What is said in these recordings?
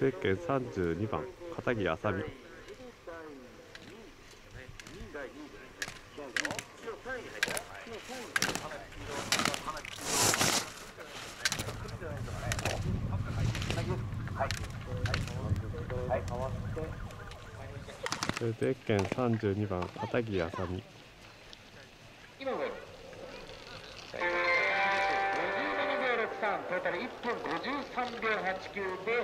ゼッケン32番片桐あさみ第2位ですね。一応3位に入ってます。でゼッケン32番片桐あさみ秒63トータル1分53秒89で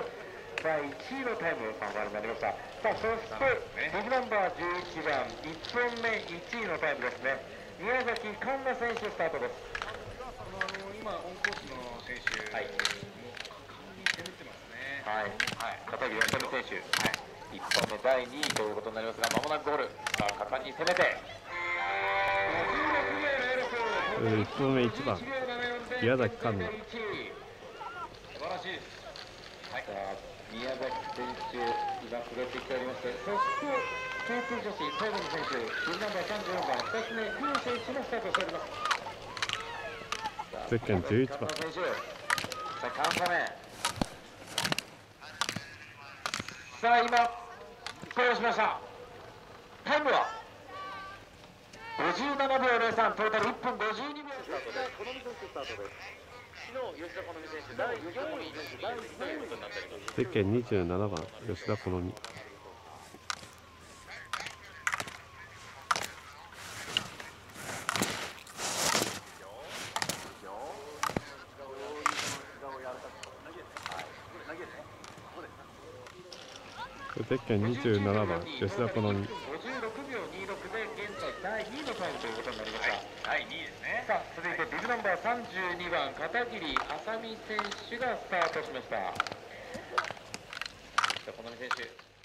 第1位のタイムがになりました。さあそしてビブナンバー11番1本目1位のタイムですね。宮崎環奈選手スタートです。あの今オンコースの選手、はい。もう果敢に攻めてますね。はい、片桐あさみ選手、1本目第2位ということになりますがまもなくゴール。さあ果敢に攻めて。えー1本目1番宮崎環奈素晴らしいです。さあ宮崎選手、今、下ってきておりまして、そして、京都女子、最後の選手、ビブナンバー34番、2つ目、久選手もスタートしております。ゼッケン11番、さあ、カウンター。さあ、今、ゴールしました。タイムは57秒03、トータル1分52秒スタートです。好美選手スタートです。昨日吉田好美選手第4位に第4位ということになっております。ゼッケン27番吉田好美ゼッケン27番吉田好美56秒26で現在第2位のタイムということになりました。第2位ですね。さあ続いてビブナンバー32番片桐あさみ選手がスタートしました。さあこの選手